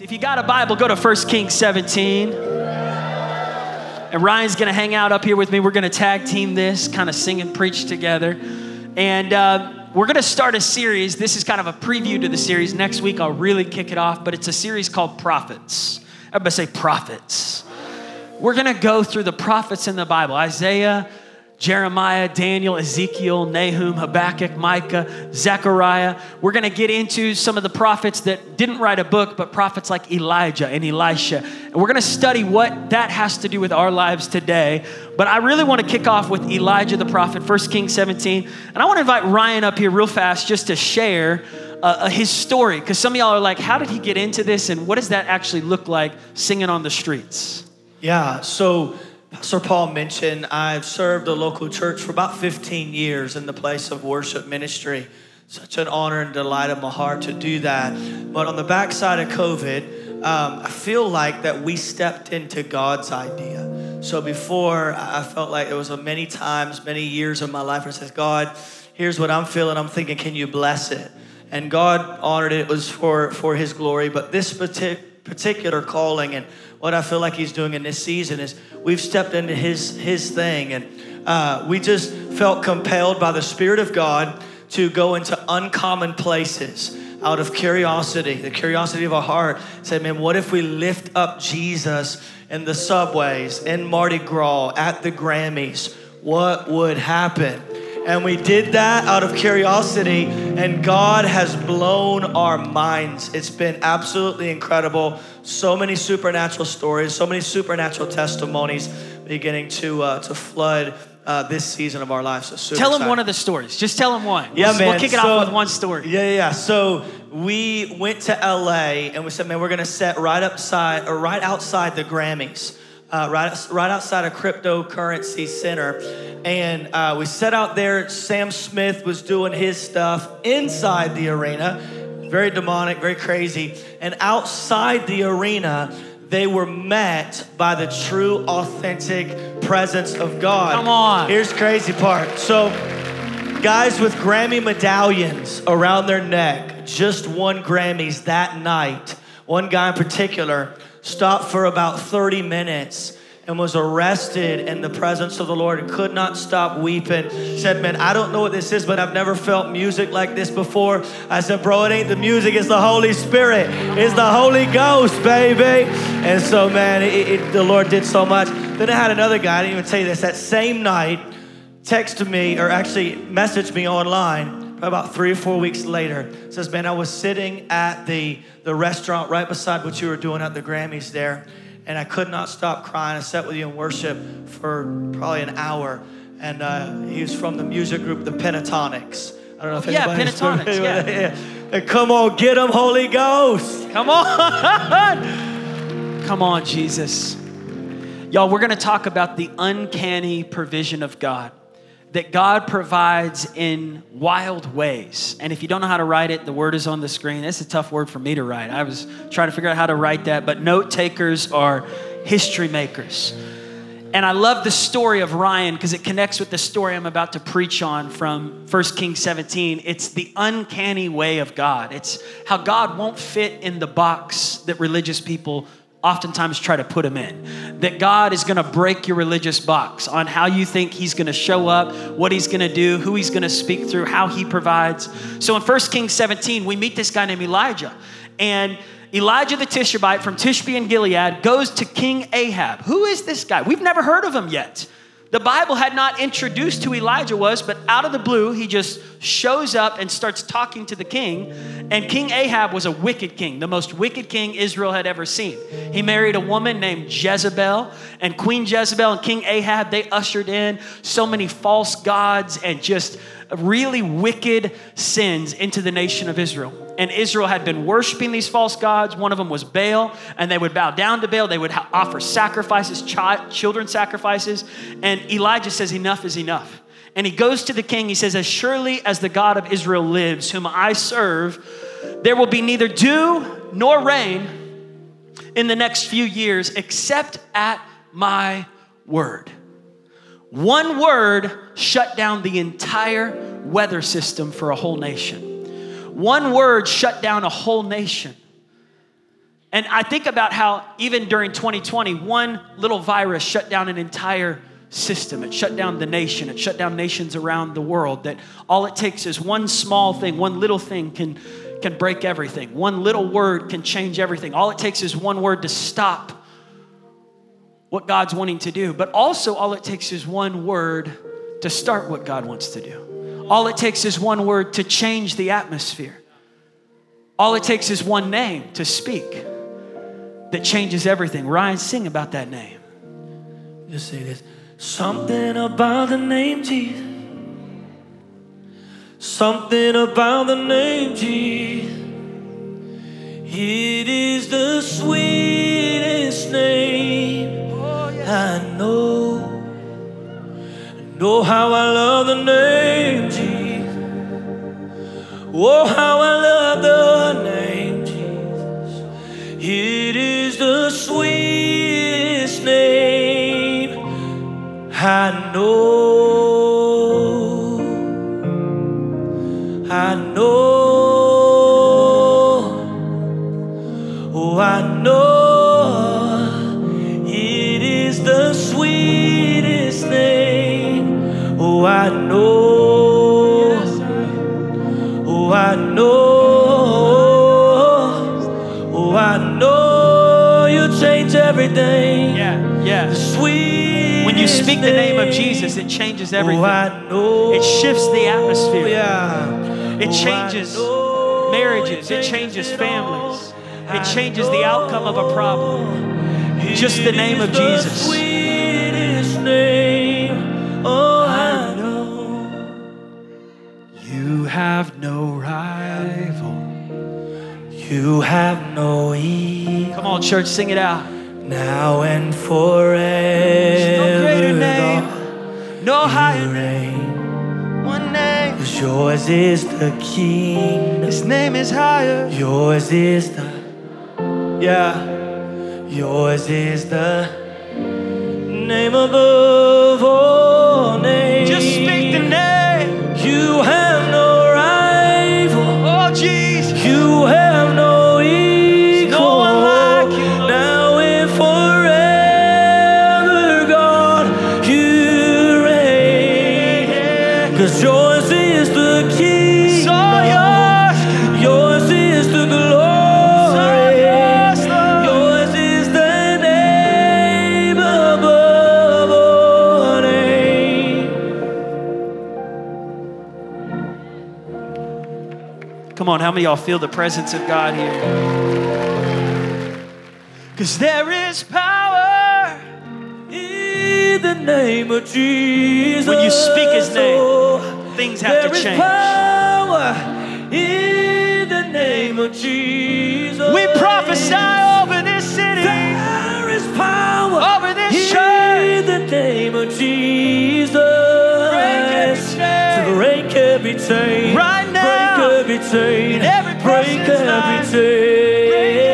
If you got a Bible, go to 1 Kings 17. And Ryan's gonna hang out up here with me. We're gonna tag team this, kind of sing and preach together. And uh, we're gonna start a series. This is kind of a preview to the series. Next week, I'll really kick it off, but it's a series called Prophets. Everybody say prophets. We're gonna go through the prophets in the Bible Isaiah, Jeremiah, Daniel, Ezekiel, Nahum, Habakkuk, Micah, Zechariah. We're going to get into some of the prophets that didn't write a book, but prophets like Elijah and Elisha. And we're going to study what that has to do with our lives today. But I really want to kick off with Elijah the prophet, 1 Kings 17. And I want to invite Ryan up here real fast just to share uh, his story. Because some of y'all are like, how did he get into this? And what does that actually look like singing on the streets? Yeah, so Pastor Paul mentioned, I've served a local church for about 15 years in the place of worship ministry. Such an honor and delight of my heart to do that. But on the backside of COVID, um, I feel like that we stepped into God's idea. So before, I felt like it was many times, many years of my life where I says, God, here's what I'm feeling. I'm thinking, can you bless it? And God honored it. It was for, for His glory. But this particular calling and what I feel like He's doing in this season is we've stepped into His His thing, and uh, we just felt compelled by the Spirit of God to go into uncommon places out of curiosity, the curiosity of our heart. Said, man, what if we lift up Jesus in the subways, in Mardi Gras, at the Grammys? What would happen? And we did that out of curiosity, and God has blown our minds. It's been absolutely incredible. So many supernatural stories, so many supernatural testimonies beginning to, uh, to flood uh, this season of our lives. So tell them one of the stories. Just tell them one. Yeah, we'll, man. We'll kick it so, off with one story. Yeah, yeah. So we went to LA and we said, man, we're going to set right upside or right outside the Grammys uh, right, right outside a Cryptocurrency Center. And uh, we set out there. Sam Smith was doing his stuff inside the arena. Very demonic, very crazy. And outside the arena, they were met by the true, authentic presence of God. Come on. Here's crazy part. So, guys with Grammy medallions around their neck just won Grammys that night. One guy in particular stopped for about 30 minutes and was arrested in the presence of the Lord and could not stop weeping. Said, Man, I don't know what this is, but I've never felt music like this before. I said, Bro, it ain't the music, it's the Holy Spirit. It's the Holy Ghost, baby. And so, man, it, it, the Lord did so much. Then I had another guy, I didn't even tell you this, that same night, texted me, or actually messaged me online about three or four weeks later, says, Man, I was sitting at the, the restaurant right beside what you were doing at the Grammys there, and I could not stop crying. I sat with you in worship for probably an hour, and uh, he was from the music group, the Pentatonix. I don't know if yeah, Pentatonix, yeah. yeah. And come on, get him, Holy Ghost. Come on. come on, Jesus. Y'all, we're going to talk about the uncanny provision of God that God provides in wild ways. And if you don't know how to write it, the word is on the screen. It's a tough word for me to write. I was trying to figure out how to write that, but note takers are history makers. And I love the story of Ryan because it connects with the story I'm about to preach on from 1 Kings 17. It's the uncanny way of God. It's how God won't fit in the box that religious people oftentimes try to put him in. That God is going to break your religious box on how you think he's going to show up, what he's going to do, who he's going to speak through, how he provides. So in 1 Kings 17, we meet this guy named Elijah. And Elijah the Tishbite from Tishbe and Gilead goes to King Ahab. Who is this guy? We've never heard of him yet. The Bible had not introduced who Elijah was, but out of the blue, he just shows up and starts talking to the king. And King Ahab was a wicked king, the most wicked king Israel had ever seen. He married a woman named Jezebel, and Queen Jezebel and King Ahab, they ushered in so many false gods and just really wicked sins into the nation of Israel and Israel had been worshiping these false gods. One of them was Baal, and they would bow down to Baal. They would ha- offer sacrifices, child, children sacrifices. And Elijah says, Enough is enough. And he goes to the king. He says, As surely as the God of Israel lives, whom I serve, there will be neither dew nor rain in the next few years except at my word. One word shut down the entire weather system for a whole nation. One word shut down a whole nation. And I think about how even during 2020, one little virus shut down an entire system. It shut down the nation. It shut down nations around the world. That all it takes is one small thing, one little thing can, can break everything. One little word can change everything. All it takes is one word to stop what God's wanting to do. But also, all it takes is one word to start what God wants to do. All it takes is one word to change the atmosphere. All it takes is one name to speak that changes everything. Ryan, sing about that name. Just say this. Something about the name Jesus. Something about the name Jesus. It is the sweetest name I know. Know how I love the name Jesus. Oh, how I love the name Jesus. It is the sweetest name I know. Everything. Yeah, yeah. Sweet. When you speak the name of Jesus, it changes everything. Oh, It shifts the atmosphere. Yeah. It Oh, changes know. marriages, it changes families, it changes the outcome of a problem. Just the name of It is the Jesus. name. Oh, I know. You have no rival. You have no equal Come on, church, sing it out. Now and forever. No greater name, no higher reign. one name. 'Cause yours is the kingdom. His name is higher. Yours is the yeah. Yours is the name above on, how many of y'all feel the presence of God here? Because there is power. In the name of Jesus. When you speak his name, things have there to is change. power in the name of Jesus. We prophesy over this city, There is power over this in church. the name of Jesus. Break every chain. To break every chain. Right now. Break every chain. Every break every chain.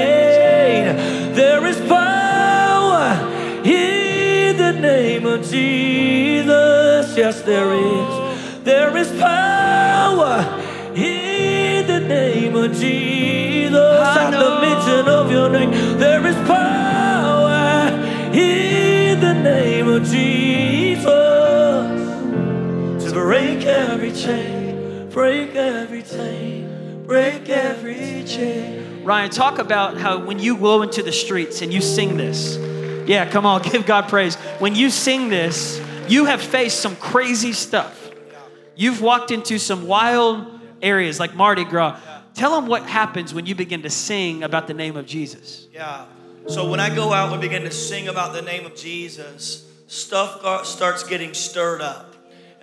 There is power in the name of Jesus. Yes, there is. There is power in the name of Jesus. At the mention of your name, there is power in the name of Jesus to break every chain, break every chain, break every chain. Ryan, talk about how when you go into the streets and you sing this. Yeah, come on, give God praise. When you sing this, you have faced some crazy stuff. You've walked into some wild areas like Mardi Gras. Tell them what happens when you begin to sing about the name of Jesus. Yeah. So when I go out and begin to sing about the name of Jesus, stuff starts getting stirred up.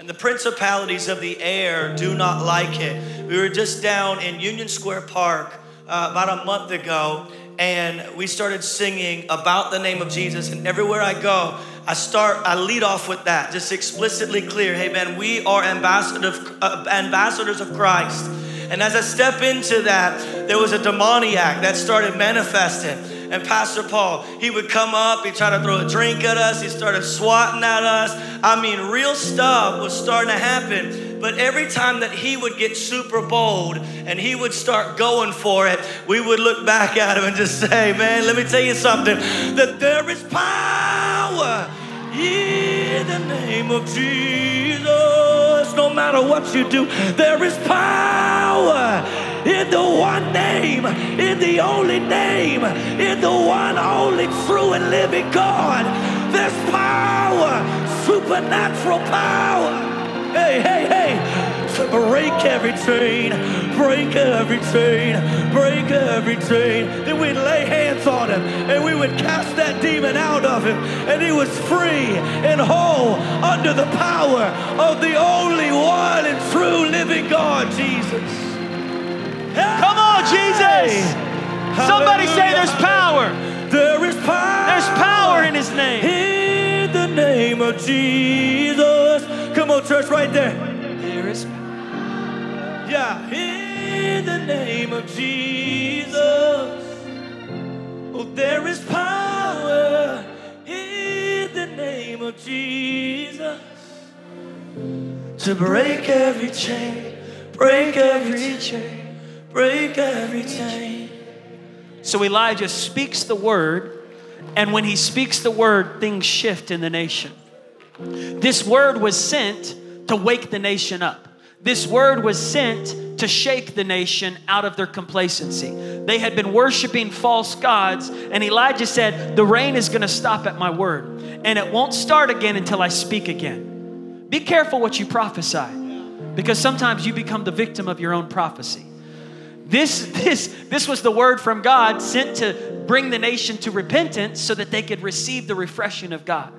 And the principalities of the air do not like it. We were just down in Union Square Park uh, about a month ago, and we started singing about the name of Jesus. And everywhere I go, I start, I lead off with that, just explicitly clear. Hey, man, we are ambassadors, uh, ambassadors of Christ. And as I step into that, there was a demoniac that started manifesting. And Pastor Paul, he would come up, he'd try to throw a drink at us, he started swatting at us. I mean, real stuff was starting to happen. But every time that he would get super bold and he would start going for it, we would look back at him and just say, Man, let me tell you something that there is power in the name of Jesus. No matter what you do, there is power in the one name, in the only name, in the one only true and living God. There's power, supernatural power. Hey, hey, hey. Break every chain, break every chain, break every chain. Then we'd lay hands on him and we would cast that demon out of him. And he was free and whole under the power of the only one and true living God, Jesus. Come on, Jesus. Somebody say there's power. There is power. There's power in his name. In the name of Jesus. Come on, church, right there. There is power. Yeah, in the name of Jesus. Oh, there is power in the name of Jesus to break every chain, break every chain, break every chain. So Elijah speaks the word, and when he speaks the word, things shift in the nation. This word was sent to wake the nation up. This word was sent to shake the nation out of their complacency. They had been worshiping false gods, and Elijah said, The rain is going to stop at my word, and it won't start again until I speak again. Be careful what you prophesy, because sometimes you become the victim of your own prophecy. This, this, this was the word from God sent to bring the nation to repentance so that they could receive the refreshing of God.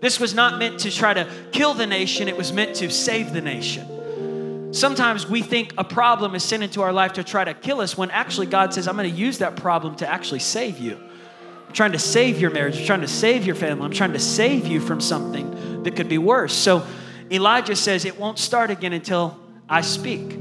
This was not meant to try to kill the nation, it was meant to save the nation. Sometimes we think a problem is sent into our life to try to kill us when actually God says, I'm going to use that problem to actually save you. I'm trying to save your marriage, I'm trying to save your family, I'm trying to save you from something that could be worse. So Elijah says, It won't start again until I speak.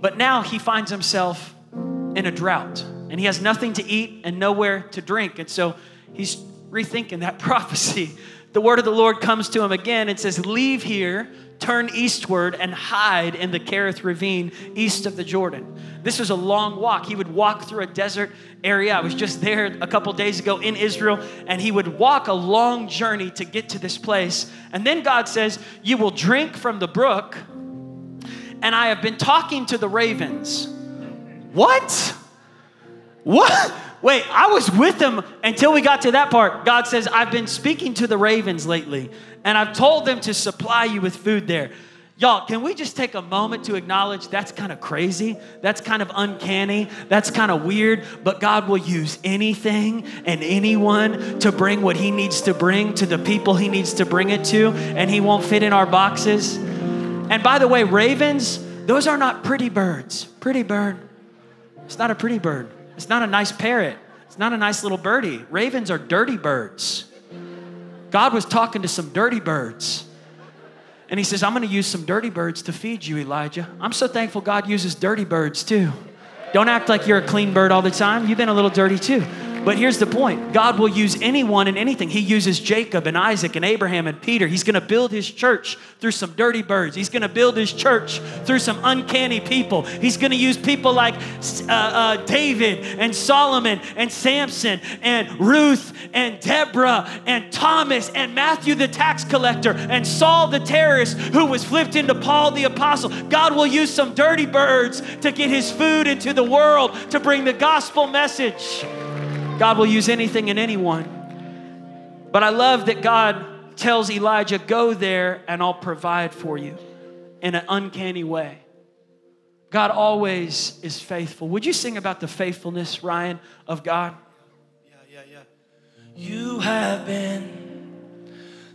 But now he finds himself in a drought and he has nothing to eat and nowhere to drink. And so he's rethinking that prophecy. The word of the Lord comes to him again and says, Leave here, turn eastward, and hide in the Kerith ravine east of the Jordan. This was a long walk. He would walk through a desert area. I was just there a couple days ago in Israel, and he would walk a long journey to get to this place. And then God says, You will drink from the brook and I have been talking to the ravens. What? What? Wait, I was with them until we got to that part. God says, I've been speaking to the ravens lately, and I've told them to supply you with food there. Y'all, can we just take a moment to acknowledge that's kind of crazy? That's kind of uncanny. That's kind of weird. But God will use anything and anyone to bring what He needs to bring to the people He needs to bring it to, and He won't fit in our boxes. And by the way, ravens, those are not pretty birds. Pretty bird. It's not a pretty bird. It's not a nice parrot. It's not a nice little birdie. Ravens are dirty birds. God was talking to some dirty birds. And he says, I'm going to use some dirty birds to feed you, Elijah. I'm so thankful God uses dirty birds too. Don't act like you're a clean bird all the time. You've been a little dirty too. But here's the point God will use anyone and anything. He uses Jacob and Isaac and Abraham and Peter. He's going to build his church through some dirty birds. He's going to build his church through some uncanny people. He's going to use people like uh, uh, David and Solomon and Samson and Ruth and Deborah and Thomas and Matthew the tax collector and Saul the terrorist who was flipped into Paul the apostle. God will use some dirty birds to get his food into the world to bring the gospel message. God will use anything and anyone. But I love that God tells Elijah, Go there and I'll provide for you in an uncanny way. God always is faithful. Would you sing about the faithfulness, Ryan, of God? Yeah, yeah, yeah. You have been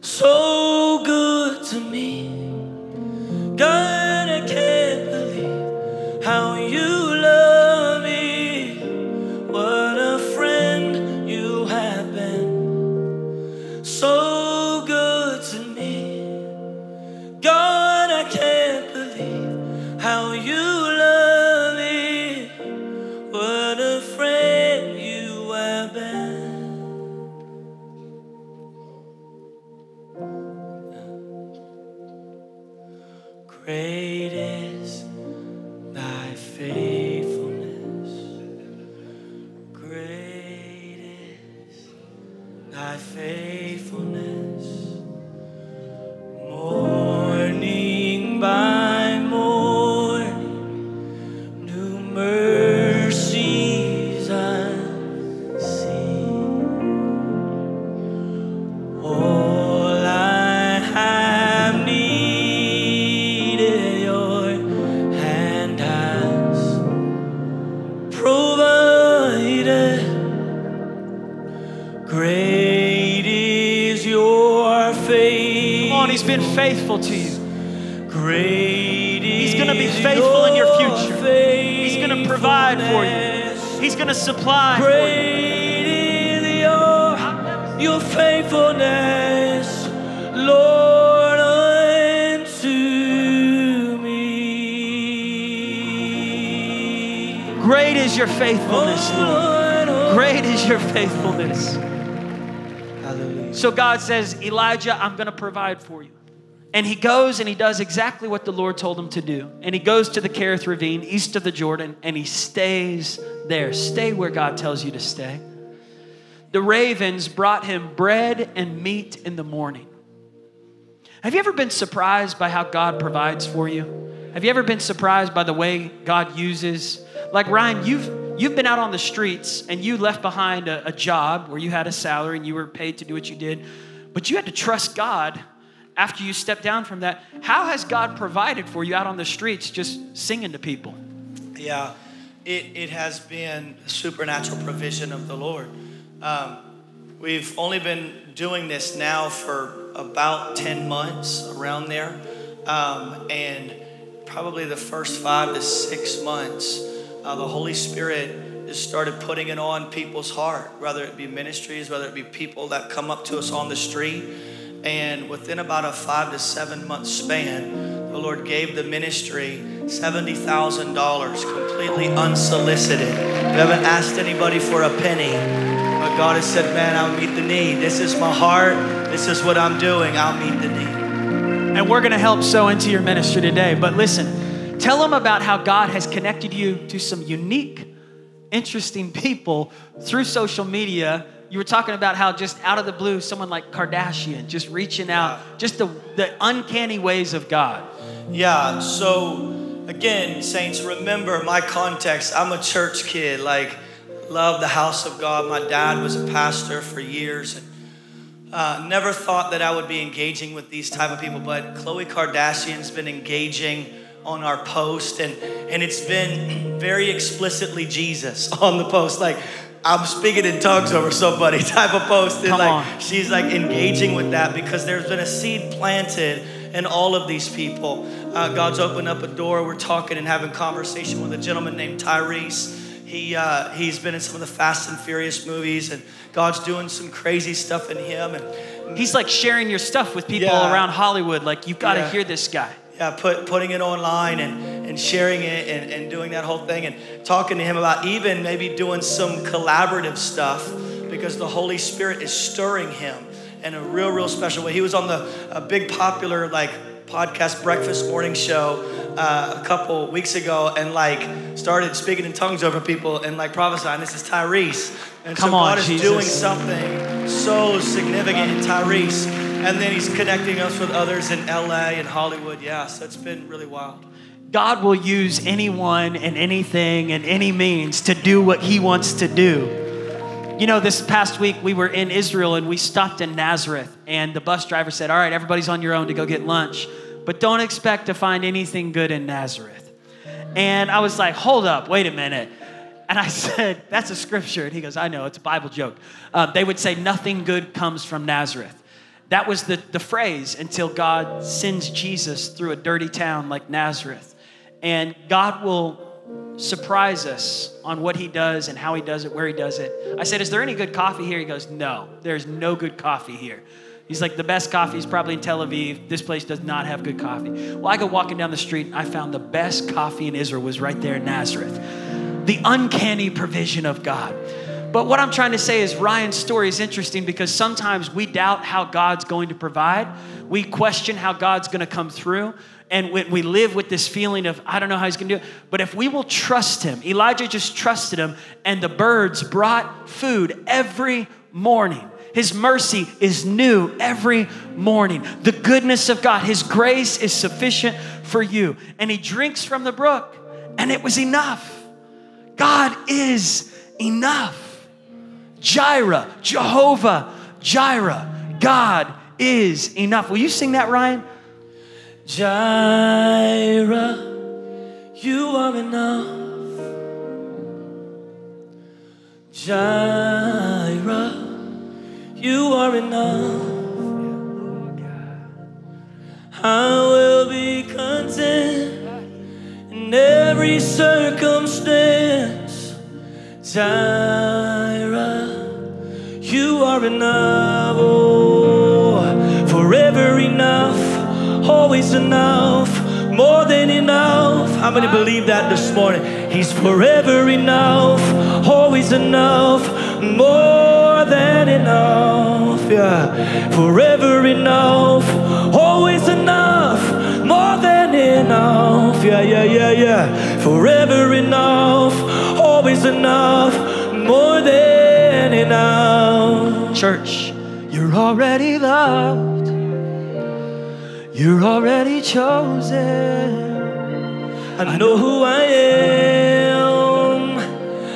so good to me. God, I can't believe how you to supply. Great is your, your faithfulness, Lord, unto me. Great is your faithfulness, Lord. Great is your faithfulness. Hallelujah. So God says, Elijah, I'm going to provide for you. And he goes and he does exactly what the Lord told him to do. And he goes to the Kerith Ravine, east of the Jordan, and he stays there. Stay where God tells you to stay. The ravens brought him bread and meat in the morning. Have you ever been surprised by how God provides for you? Have you ever been surprised by the way God uses? Like Ryan, you've you've been out on the streets and you left behind a, a job where you had a salary and you were paid to do what you did, but you had to trust God after you step down from that. How has God provided for you out on the streets just singing to people? Yeah, it, it has been supernatural provision of the Lord. Um, we've only been doing this now for about 10 months, around there. Um, and probably the first five to six months, uh, the Holy Spirit has started putting it on people's heart, whether it be ministries, whether it be people that come up to us on the street. And within about a five to seven month span, the Lord gave the ministry $70,000 completely unsolicited. We haven't asked anybody for a penny, but God has said, Man, I'll meet the need. This is my heart. This is what I'm doing. I'll meet the need. And we're going to help sow into your ministry today. But listen, tell them about how God has connected you to some unique, interesting people through social media. You were talking about how just out of the blue, someone like Kardashian just reaching out, just the, the uncanny ways of God. Yeah, so again, saints, remember my context. I'm a church kid, like, love the house of God. My dad was a pastor for years. And, uh, never thought that I would be engaging with these type of people, but Khloe Kardashian's been engaging on our post, and and it's been very explicitly Jesus on the post, like. I'm speaking in tongues over somebody type of post. And Come like on. she's like engaging with that because there's been a seed planted in all of these people. Uh, God's opened up a door. We're talking and having conversation with a gentleman named Tyrese. He, uh, he's been in some of the Fast and Furious movies, and God's doing some crazy stuff in him. And He's like sharing your stuff with people Yeah. around Hollywood. Like, you've got to Yeah. hear this guy. Yeah, put, putting it online and, and sharing it and, and doing that whole thing and talking to him about even maybe doing some collaborative stuff because the Holy Spirit is stirring him in a real, real special way. He was on the a big popular like podcast breakfast morning show uh, a couple weeks ago and like started speaking in tongues over people and like prophesying. This is Tyrese. And Come so on, God is Jesus. doing something so significant in Tyrese. And then he's connecting us with others in LA and Hollywood. Yeah, so it's been really wild. God will use anyone and anything and any means to do what he wants to do. You know, this past week we were in Israel and we stopped in Nazareth, and the bus driver said, All right, everybody's on your own to go get lunch, but don't expect to find anything good in Nazareth. And I was like, Hold up, wait a minute. And I said, That's a scripture. And he goes, I know, it's a Bible joke. Uh, they would say, Nothing good comes from Nazareth. That was the, the phrase until God sends Jesus through a dirty town like Nazareth. And God will surprise us on what he does and how he does it, where he does it. I said, Is there any good coffee here? He goes, No, there's no good coffee here. He's like, The best coffee is probably in Tel Aviv. This place does not have good coffee. Well, I go walking down the street and I found the best coffee in Israel was right there in Nazareth. The uncanny provision of God. But what I'm trying to say is Ryan's story is interesting because sometimes we doubt how God's going to provide. We question how God's going to come through. And when we live with this feeling of, I don't know how he's going to do it. But if we will trust him, Elijah just trusted him, and the birds brought food every morning. His mercy is new every morning. The goodness of God, His grace is sufficient for you. And he drinks from the brook, and it was enough. God is enough. Jireh, Jehovah, Jireh, God is enough. Will you sing that, Ryan? Jireh, you are enough. Jireh, you are enough. I will be content in every circumstance. Jireh, you are enough. Oh, forever enough, always enough, more than enough. How many believe that this morning? He's forever enough, always enough, more than enough. Yeah, forever enough, always enough, more than enough. Yeah, yeah, yeah, yeah. Forever enough, always enough, more than enough. Church, you're already loved. You're already chosen. I know who I am.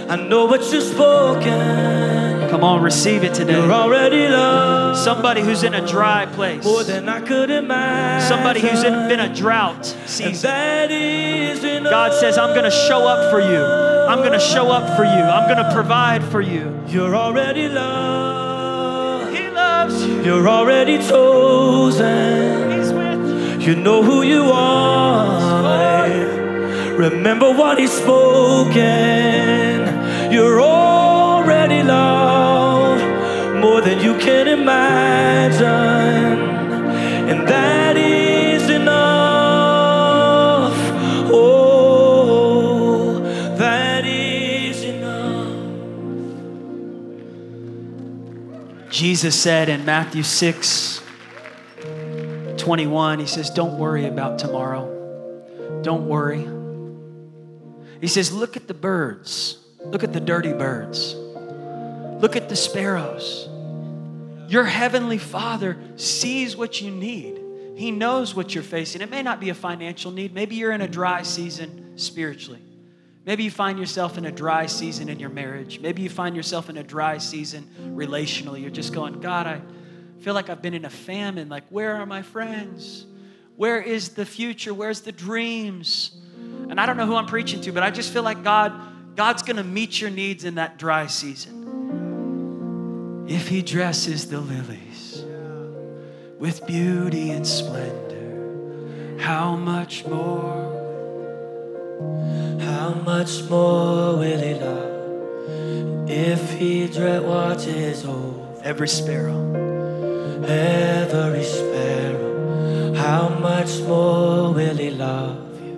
I know what you've spoken. Come on, receive it today. You're already loved. Somebody who's in a dry place. More than I could imagine. Somebody who's in, been a drought season. that is enough. God says, I'm going to show up for you. I'm going to show up for you. I'm going to provide for you. You're already loved. You. You're already chosen. You know who you are. Remember what He's spoken. You're already loved more than you can imagine. And that Jesus said in Matthew 6 21, He says, Don't worry about tomorrow. Don't worry. He says, Look at the birds. Look at the dirty birds. Look at the sparrows. Your heavenly Father sees what you need. He knows what you're facing. It may not be a financial need. Maybe you're in a dry season spiritually. Maybe you find yourself in a dry season in your marriage. Maybe you find yourself in a dry season relationally. You're just going, God, I feel like I've been in a famine. Like, where are my friends? Where is the future? Where's the dreams? And I don't know who I'm preaching to, but I just feel like God, God's gonna meet your needs in that dry season. If He dresses the lilies with beauty and splendor, how much more? How much more will he love if he dread watches over Every sparrow. every sparrow? How much more will he love you?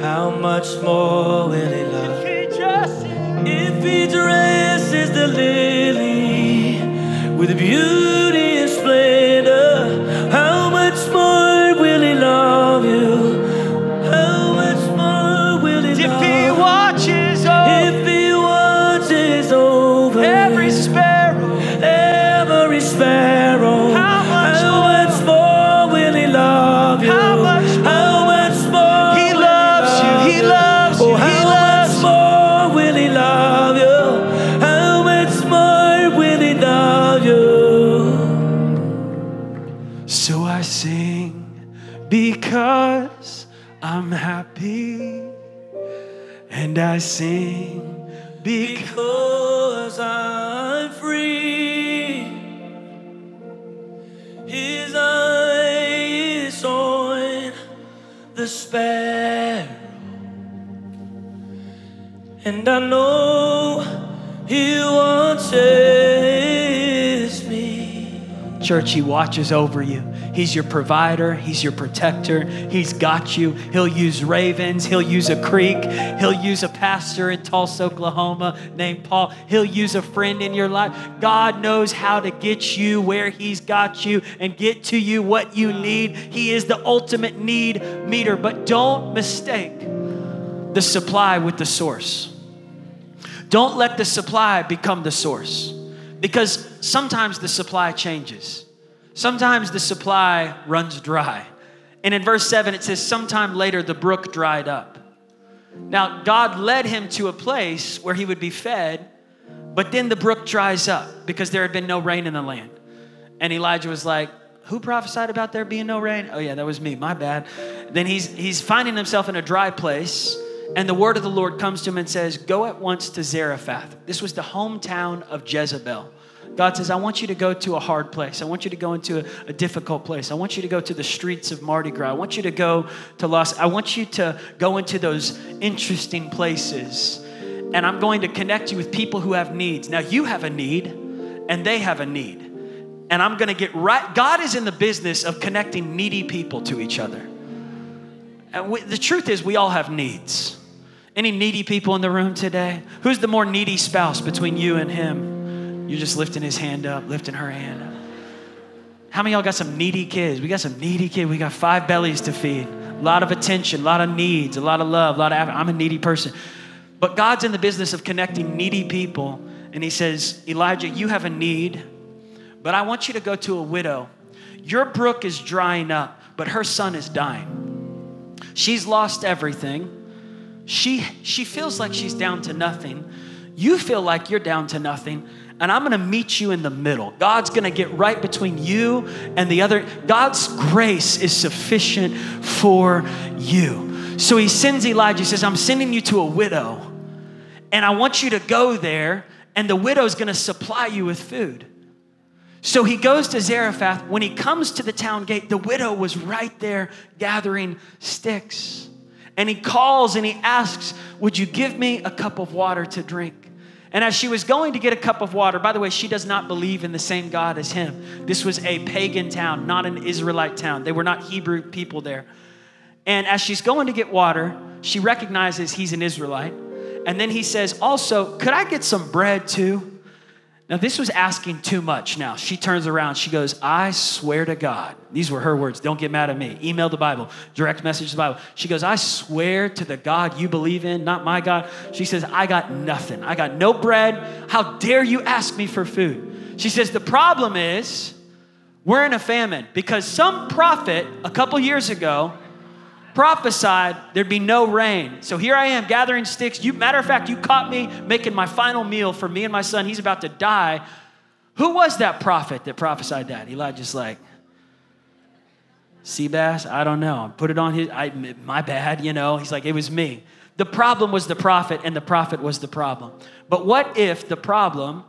How much more will he love you? If he dresses the lily with beauty sing because Because I'm free. His eye is on the sparrow. And I know he watches me. church, He watches over you. He's your provider, He's your protector, He's got you. He'll use ravens, He'll use a creek, He'll use a pastor in Tulsa, Oklahoma named Paul, He'll use a friend in your life. God knows how to get you where He's got you and get to you what you need. He is the ultimate need meter, but don't mistake the supply with the source. Don't let the supply become the source. Because sometimes the supply changes. Sometimes the supply runs dry. And in verse 7, it says, Sometime later the brook dried up. Now, God led him to a place where he would be fed, but then the brook dries up because there had been no rain in the land. And Elijah was like, Who prophesied about there being no rain? Oh, yeah, that was me, my bad. Then he's, he's finding himself in a dry place, and the word of the Lord comes to him and says, Go at once to Zarephath. This was the hometown of Jezebel. God says, I want you to go to a hard place. I want you to go into a, a, difficult place. I want you to go to the streets of Mardi Gras. I want you to go to Los. I want you to go into those interesting places. And I'm going to connect you with people who have needs. Now, you have a need, and they have a need. And I'm going to get right. God is in the business of connecting needy people to each other. And we, the truth is, we all have needs. Any needy people in the room today? Who's the more needy spouse between you and him? You're just lifting his hand up, lifting her hand up. How many y'all got some needy kids? We got some needy kids. We got five bellies to feed. A lot of attention, a lot of needs, a lot of love, a lot of. I'm a needy person. But God's in the business of connecting needy people. And He says, Elijah, you have a need, but I want you to go to a widow. Your brook is drying up, but her son is dying. She's lost everything. She, she feels like she's down to nothing. You feel like you're down to nothing and I'm gonna meet you in the middle. God's gonna get right between you and the other. God's grace is sufficient for you. So he sends Elijah, he says, I'm sending you to a widow, and I want you to go there, and the widow's gonna supply you with food. So he goes to Zarephath. When he comes to the town gate, the widow was right there gathering sticks. And he calls and he asks, Would you give me a cup of water to drink? And as she was going to get a cup of water, by the way, she does not believe in the same God as him. This was a pagan town, not an Israelite town. They were not Hebrew people there. And as she's going to get water, she recognizes he's an Israelite. And then he says, Also, could I get some bread too? Now, this was asking too much now. She turns around. She goes, I swear to God. These were her words. Don't get mad at me. Email the Bible, direct message the Bible. She goes, I swear to the God you believe in, not my God. She says, I got nothing. I got no bread. How dare you ask me for food? She says, The problem is we're in a famine because some prophet a couple years ago prophesied there'd be no rain. So here I am gathering sticks. You matter of fact, you caught me making my final meal for me and my son. He's about to die. Who was that prophet that prophesied that? Elijah's like, sea bass? I don't know. Put it on his I, my bad, you know. He's like, it was me. The problem was the prophet, and the prophet was the problem. But what if the problem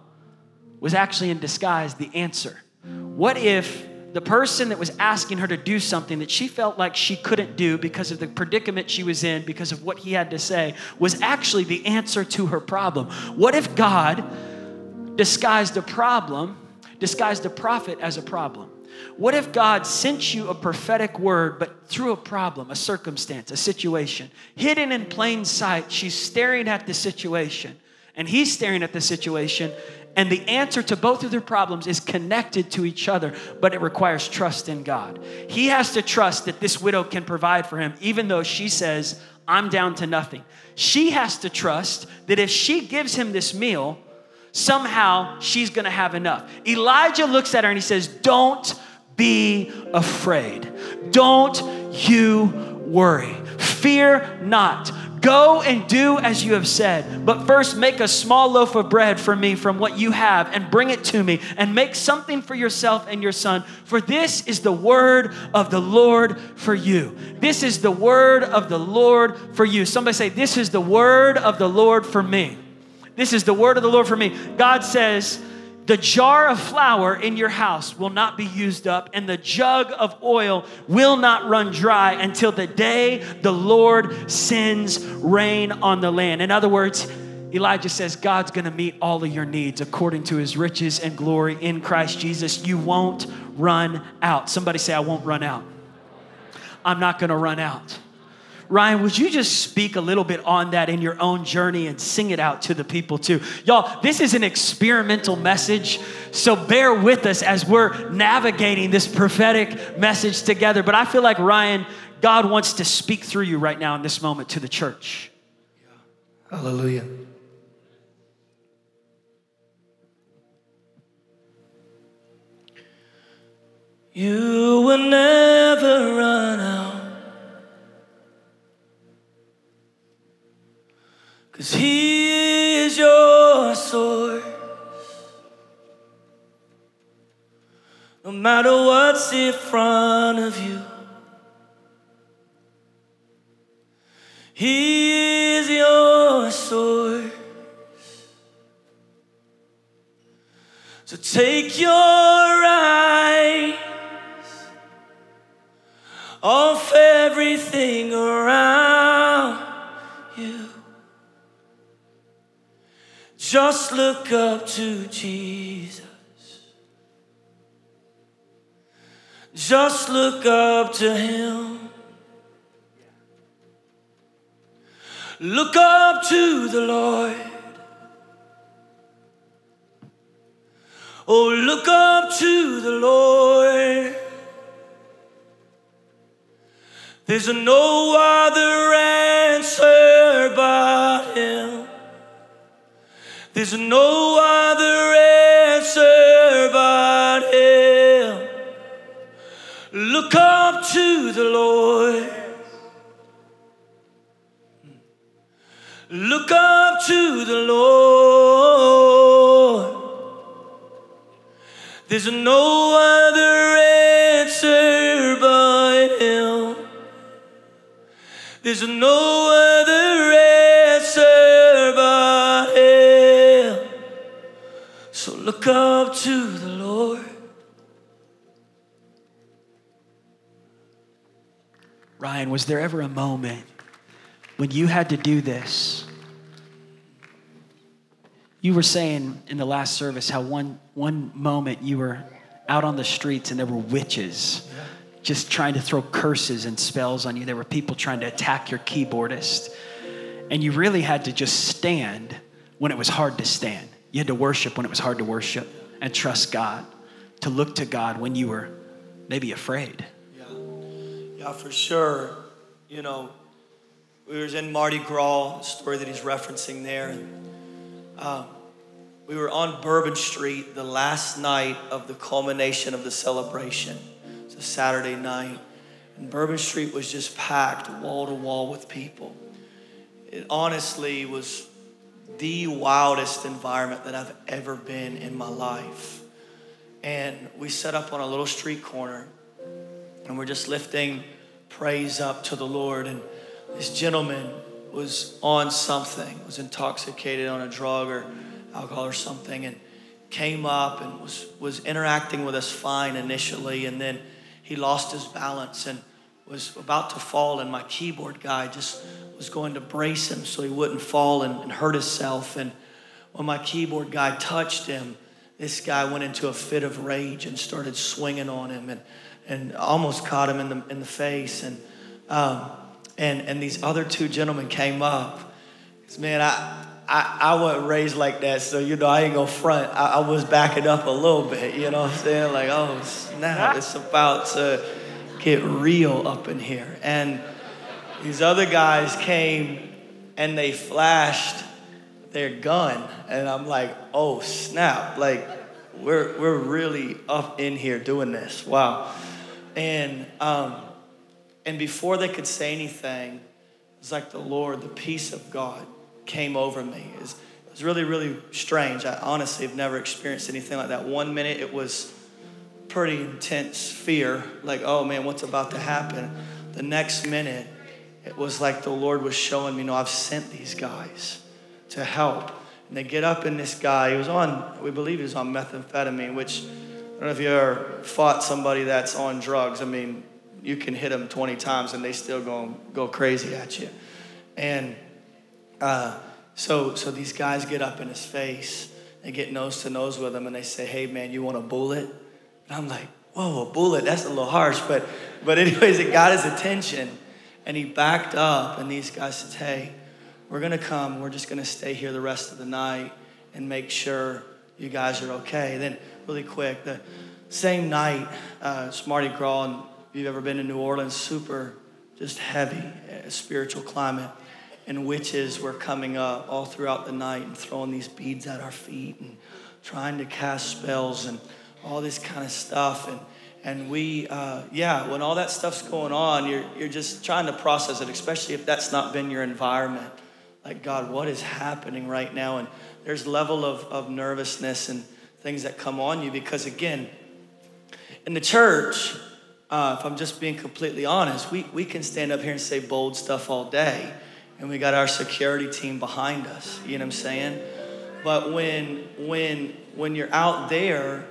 was actually in disguise the answer? What if the person that was asking her to do something that she felt like she couldn't do because of the predicament she was in, because of what he had to say, was actually the answer to her problem. What if God disguised a problem, disguised a prophet as a problem? What if God sent you a prophetic word, but through a problem, a circumstance, a situation? Hidden in plain sight, she's staring at the situation, and he's staring at the situation, and the answer to both of their problems is connected to each other, but it requires trust in God. He has to trust that this widow can provide for him, even though she says, I'm down to nothing. She has to trust that if she gives him this meal, somehow she's gonna have enough. Elijah looks at her and he says, Don't be afraid. Don't you worry. Fear not. Go and do as you have said. But first, make a small loaf of bread for me from what you have and bring it to me, and make something for yourself and your son. For this is the word of the Lord for you. This is the word of the Lord for you. Somebody say, This is the word of the Lord for me. This is the word of the Lord for me. God says, the jar of flour in your house will not be used up, and the jug of oil will not run dry until the day the Lord sends rain on the land. In other words, Elijah says, God's gonna meet all of your needs according to his riches and glory in Christ Jesus. You won't run out. Somebody say, I won't run out. I'm not gonna run out. Ryan, would you just speak a little bit on that in your own journey and sing it out to the people too? Y'all, this is an experimental message, so bear with us as we're navigating this prophetic message together. But I feel like, Ryan, God wants to speak through you right now in this moment to the church. Hallelujah. You will never run out. Cause he is your source. No matter what's in front of you, he is your source. So take your eyes off everything around Just look up to Jesus. Just look up to Him. Look up to the Lord. Oh, look up to the Lord. There's no other answer but Him. There's no other answer but Him. Look up to the Lord. Look up to the Lord. There's no other answer but Him. There's no other look up to the Lord. Ryan, was there ever a moment when you had to do this? You were saying in the last service how one, one moment you were out on the streets and there were witches just trying to throw curses and spells on you. There were people trying to attack your keyboardist. And you really had to just stand when it was hard to stand. You had to worship when it was hard to worship and trust God, to look to God when you were maybe afraid. Yeah, yeah, for sure. You know, we was in Mardi Gras, story that he's referencing there. And, um, we were on Bourbon Street the last night of the culmination of the celebration. It's a Saturday night. And Bourbon Street was just packed wall to wall with people. It honestly was the wildest environment that I've ever been in my life. And we set up on a little street corner and we're just lifting praise up to the Lord. And this gentleman was on something, was intoxicated on a drug or alcohol or something, and came up and was, was interacting with us fine initially. And then he lost his balance and was about to fall. And my keyboard guy just was going to brace him so he wouldn't fall and, and hurt himself. And when my keyboard guy touched him, this guy went into a fit of rage and started swinging on him and, and almost caught him in the, in the face. And, um, and, and these other two gentlemen came up. Man, I, I, I wasn't raised like that, so you know, I ain't gonna front. I, I was backing up a little bit, you know what I'm saying? Like, oh snap, it's about to get real up in here. And these other guys came and they flashed their gun, and I'm like, oh snap, like we're we're really up in here doing this. Wow. And um, and before they could say anything, it was like the Lord, the peace of God came over me. It was, it was really, really strange. I honestly have never experienced anything like that. One minute it was pretty intense fear, like, oh man, what's about to happen? The next minute, it was like the Lord was showing me, no, I've sent these guys to help. And they get up in this guy, he was on, we believe he was on methamphetamine, which I don't know if you ever fought somebody that's on drugs. I mean, you can hit them 20 times and they still go, go crazy at you. And uh, so, so these guys get up in his face, they get nose to nose with him, and they say, "Hey, man, you want a bullet?" And I'm like, "Whoa, a bullet? That's a little harsh." But, but anyways, it got his attention, and he backed up. And these guys said, "Hey, we're gonna come. We're just gonna stay here the rest of the night and make sure you guys are okay." Then, really quick, the same night, uh, it's Mardi Gras, and if you've ever been to New Orleans, super, just heavy uh, spiritual climate and witches were coming up all throughout the night and throwing these beads at our feet and trying to cast spells and all this kind of stuff. And, And we, uh, yeah, when all that stuff's going on, you're, you're just trying to process it, especially if that's not been your environment. Like, God, what is happening right now? And there's level of, of nervousness and things that come on you because, again, in the church, uh, if I'm just being completely honest, we, we can stand up here and say bold stuff all day, and we got our security team behind us. You know what I'm saying? But when when when you're out there,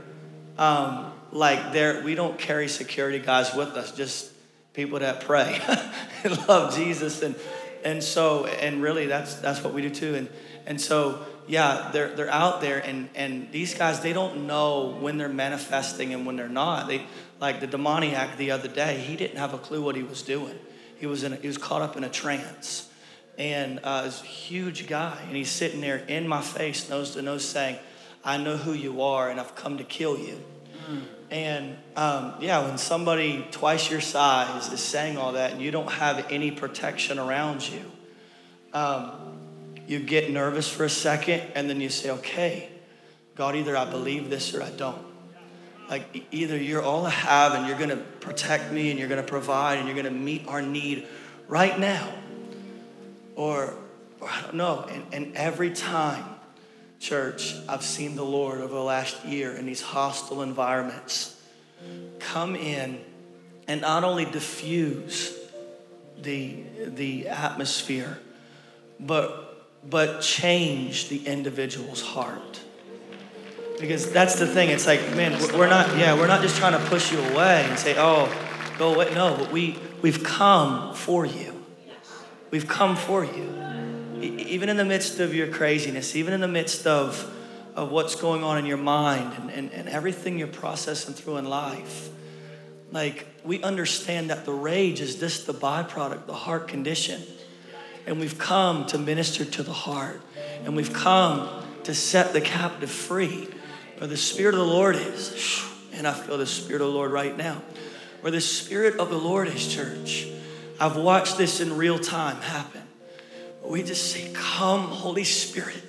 um, like there, we don't carry security guys with us. Just people that pray and love Jesus, and and so and really that's that's what we do too. And and so yeah, they're, they're out there, and, and these guys, they don't know when they're manifesting and when they're not. They, like the demoniac the other day, he didn't have a clue what he was doing. He was, in a, he was caught up in a trance. And uh, this huge guy, and he's sitting there in my face, nose to nose, saying, I know who you are, and I've come to kill you. Mm. And um, yeah, when somebody twice your size is saying all that, and you don't have any protection around you, um, you get nervous for a second and then you say, okay, God, either I believe this or I don't. Like either you're all I have and you're gonna protect me and you're gonna provide and you're gonna meet our need right now. Or, or I don't know. And, and every time, church, I've seen the Lord over the last year in these hostile environments come in and not only diffuse the, the atmosphere, but but change the individual's heart. Because that's the thing. It's like, man, we're not, yeah, we're not just trying to push you away and say, oh, go away. No, but we, we've come for you. We've come for you. Even in the midst of your craziness, even in the midst of, of what's going on in your mind and, and, and everything you're processing through in life, like we understand that the rage is just the byproduct, the heart condition. And we've come to minister to the heart. And we've come to set the captive free. Where the Spirit of the Lord is. And I feel the Spirit of the Lord right now. Where the Spirit of the Lord is, church. I've watched this in real time happen. We just say, Come, Holy Spirit.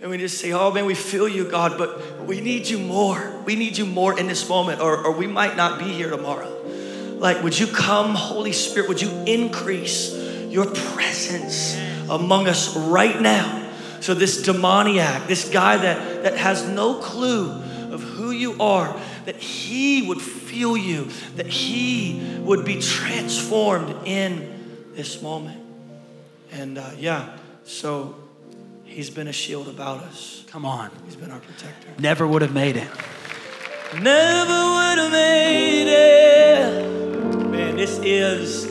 And we just say, Oh man, we feel you, God, but we need you more. We need you more in this moment, or, or we might not be here tomorrow. Like, would you come, Holy Spirit? Would you increase? your presence among us right now. So, this demoniac, this guy that, that has no clue of who you are, that he would feel you, that he would be transformed in this moment. And uh, yeah, so he's been a shield about us. Come on. He's been our protector. Never would have made it. Never would have made it. Man, this is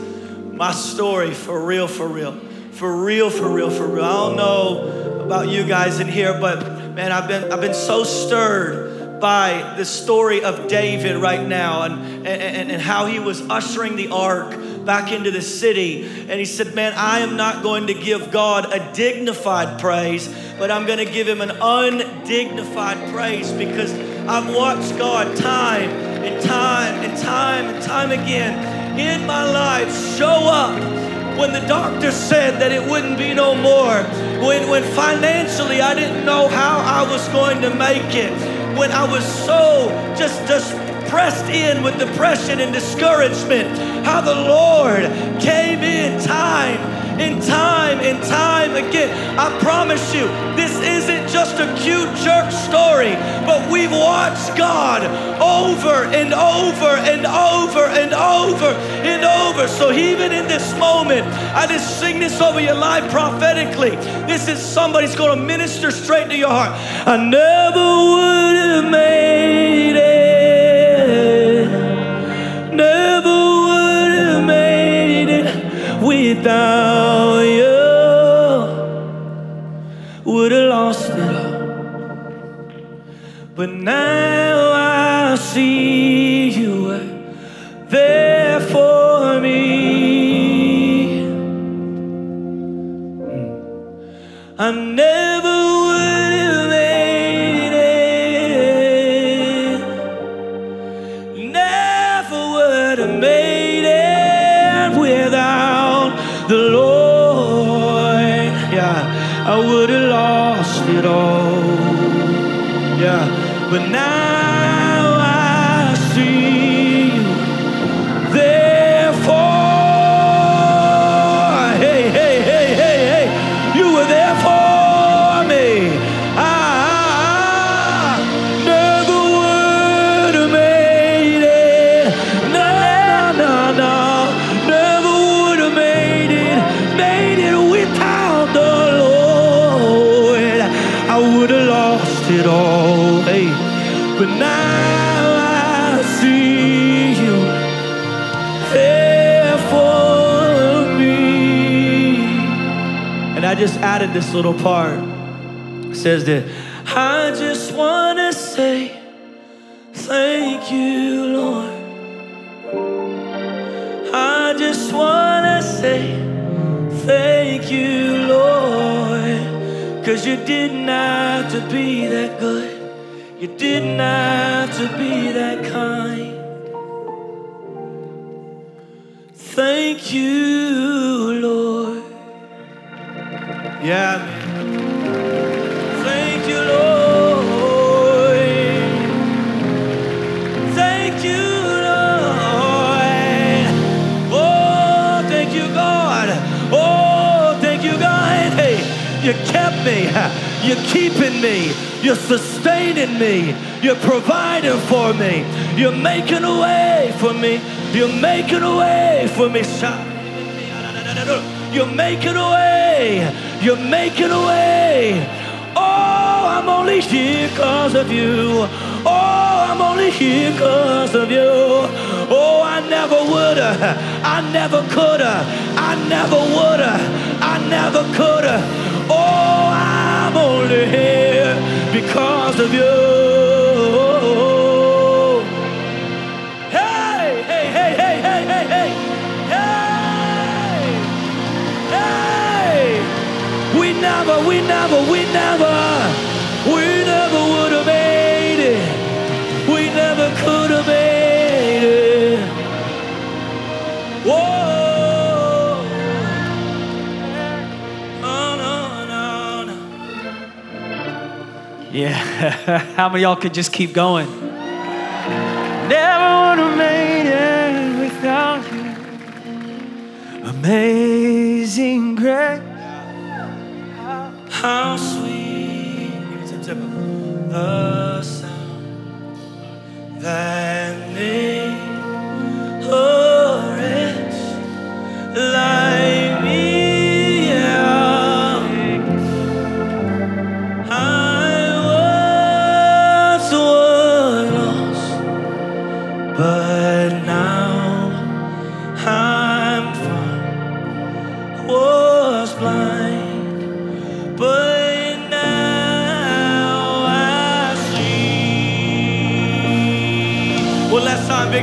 my story for real, for real. For real, for real, for real. I don't know about you guys in here, but man, I've been I've been so stirred by the story of David right now and, and, and how he was ushering the ark back into the city. And he said, Man, I am not going to give God a dignified praise, but I'm going to give him an undignified praise because I've watched God time and time and time and time again in my life show up when the doctor said that it wouldn't be no more, when, when financially I didn't know how I was going to make it, when I was so just, just pressed in with depression and discouragement, how the Lord came in time in time and time again. I promise you, this isn't just a cute church story, but we've watched God over and over and over and over and over. So even in this moment, I just sing this over your life prophetically. This is somebody's going to minister straight to your heart. I never would have made it added this little part. It says that I just want to say thank you, Lord. I just want to say thank you, Lord. Cause you didn't have to be that good. You didn't have to be that kind. Thank you, Lord. Yeah. Thank you, Lord. Thank you, Lord. Oh, thank you, God. Oh, thank you, God. Hey, you kept me. You're keeping me. You're sustaining me. You're providing for me. You're making a way for me. You're making a way for me. You're making a way. You're making a way. Oh, I'm only here because of you. Oh, I'm only here because of you. Oh, I never woulda. I never coulda. I never woulda. I never coulda. Oh, I'm only here because of you. We never, we never, we never would have made it. We never could have made it. Whoa! Oh, no, no, no. Yeah. How many y'all could just keep going? Never would have made it without you. Amazing grace. How sweet. The sound that made a wretch like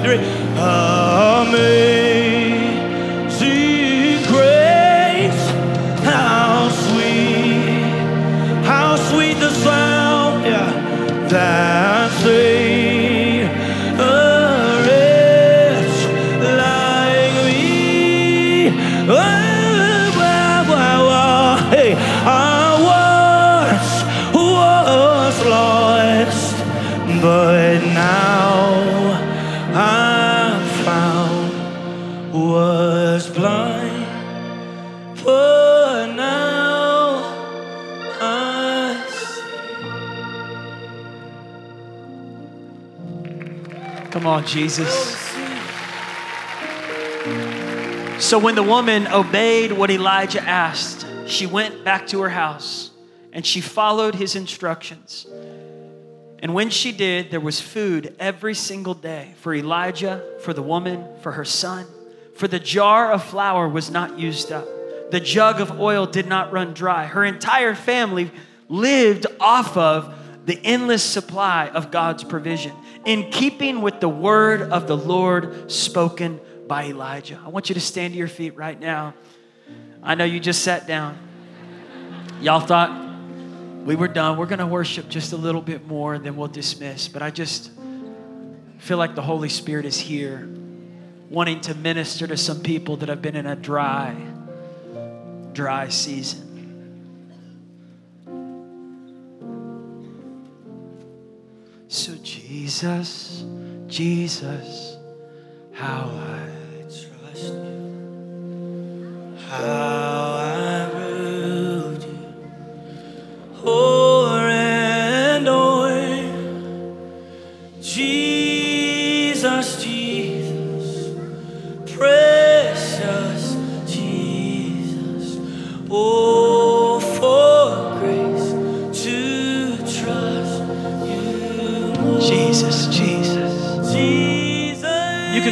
victory. Jesus. So when the woman obeyed what Elijah asked, she went back to her house and she followed his instructions. And when she did, there was food every single day for Elijah, for the woman, for her son. For the jar of flour was not used up, the jug of oil did not run dry. Her entire family lived off of the endless supply of God's provision, in keeping with the word of the Lord spoken by Elijah. I want you to stand to your feet right now. I know you just sat down. Y'all thought we were done. We're going to worship just a little bit more and then we'll dismiss. But I just feel like the Holy Spirit is here, wanting to minister to some people that have been in a dry, dry season. So, Jesus, Jesus, how I trust you, how I root you o'er and o'er. Jesus, Jesus, precious Jesus. Oh,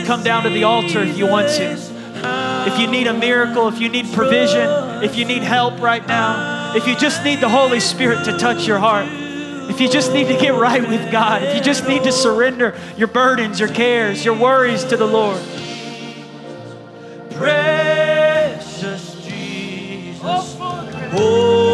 come down to the altar if you want to. If you need a miracle, if you need provision, if you need help right now, if you just need the Holy Spirit to touch your heart, if you just need to get right with God, if you just need to surrender your burdens, your cares, your worries to the Lord. Precious Jesus. Oh,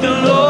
the Lord.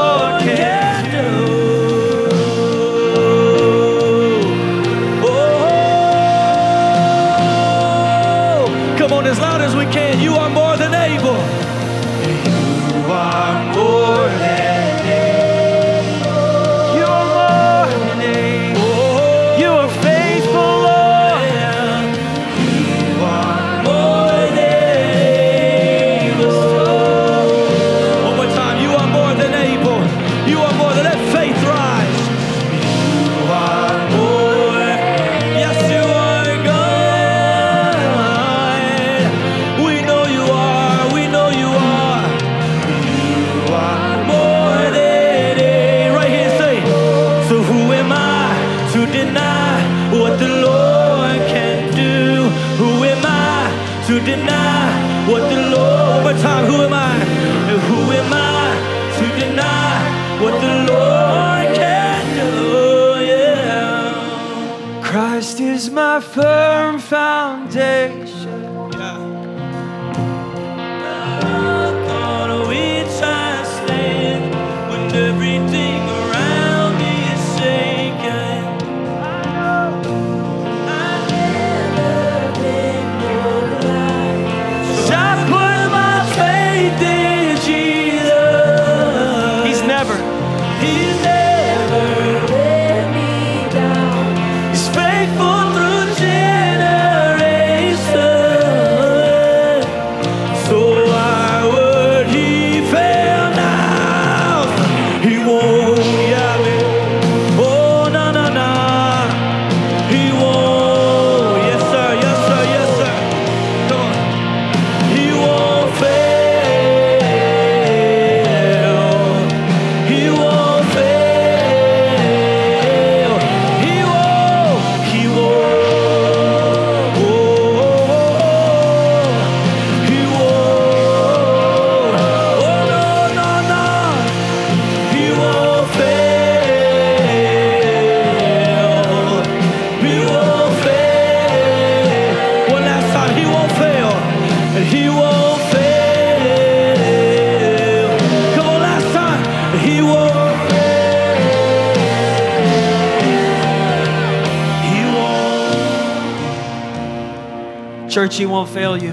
Church, he won't fail you.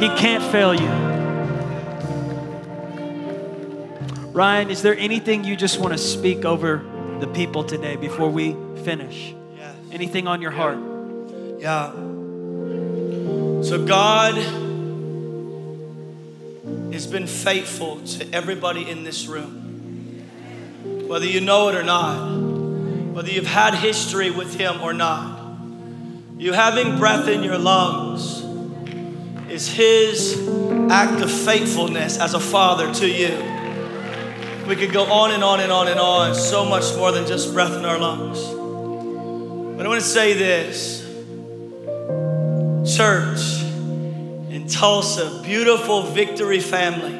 He can't fail you. Ryan, is there anything you just want to speak over the people today before we finish? Yes. Anything on your heart? Yeah. So God has been faithful to everybody in this room. Whether you know it or not, whether you've had history with Him or not, you having breath in your lungs is His act of faithfulness as a father to you. We could go on and on and on and on, so much more than just breath in our lungs. But I want to say this church in Tulsa, beautiful victory family.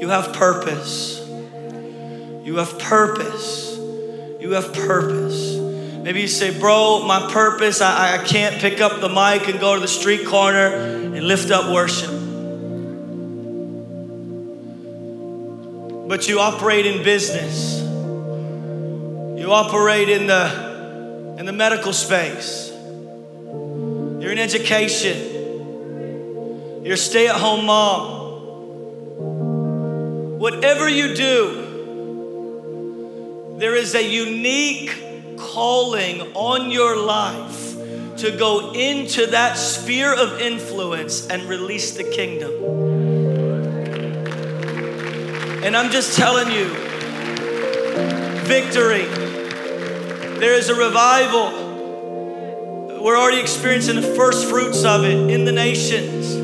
You have purpose. You have purpose. You have purpose. Maybe you say, Bro, my purpose, I, I can't pick up the mic and go to the street corner and lift up worship. But you operate in business. You operate in the in the medical space. You're in education. You're a stay-at-home mom. Whatever you do, there is a unique calling on your life to go into that sphere of influence and release the kingdom. And I'm just telling you, victory. There is a revival. We're already experiencing the first fruits of it in the nations.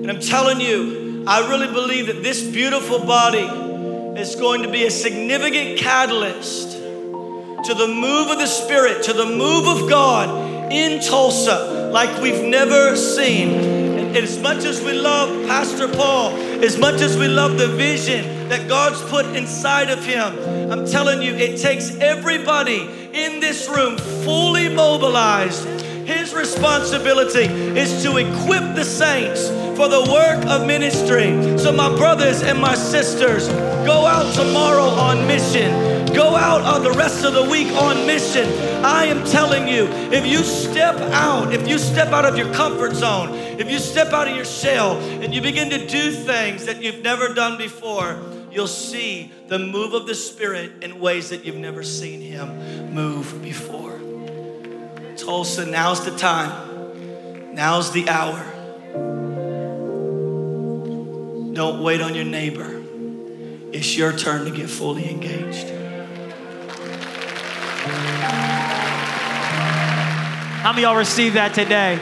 And I'm telling you, I really believe that this beautiful body is going to be a significant catalyst to the move of the Spirit, to the move of God in Tulsa like we've never seen. And as much as we love Pastor Paul, as much as we love the vision that God's put inside of him, I'm telling you, it takes everybody in this room fully mobilized. His responsibility is to equip the saints for the work of ministry. So, my brothers and my sisters, go out tomorrow on mission. Go out on the rest of the week on mission. I am telling you, if you step out, if you step out of your comfort zone, if you step out of your shell and you begin to do things that you've never done before, you'll see the move of the Spirit in ways that you've never seen Him move before. Tulsa, now's the time. Now's the hour. Don't wait on your neighbor. It's your turn to get fully engaged. How many of y'all receive that today?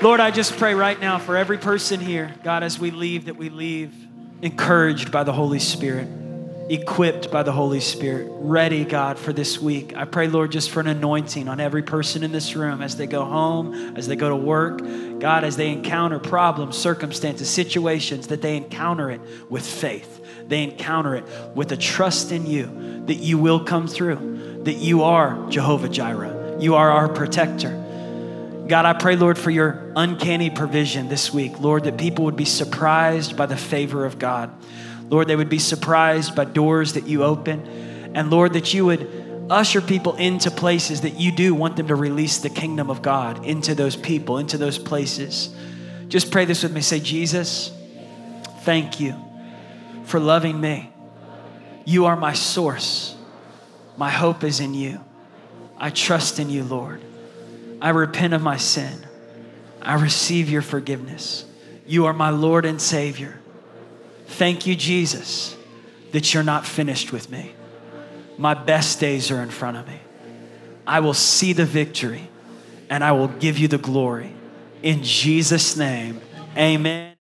Lord, I just pray right now for every person here, God, as we leave, that we leave encouraged by the Holy Spirit. Equipped by the Holy Spirit, ready, God, for this week. I pray, Lord, just for an anointing on every person in this room as they go home, as they go to work. God, as they encounter problems, circumstances, situations, that they encounter it with faith. They encounter it with a trust in you that you will come through, that you are Jehovah Jireh. You are our protector. God, I pray, Lord, for your uncanny provision this week. Lord, that people would be surprised by the favor of God. Lord, they would be surprised by doors that you open. And Lord, that you would usher people into places that you do want them to release the kingdom of God into those people, into those places. Just pray this with me. Say, Jesus, thank you for loving me. You are my source. My hope is in you. I trust in you, Lord. I repent of my sin. I receive your forgiveness. You are my Lord and Savior. Thank you, Jesus, that you're not finished with me. My best days are in front of me. I will see the victory and I will give you the glory. In Jesus' name, amen.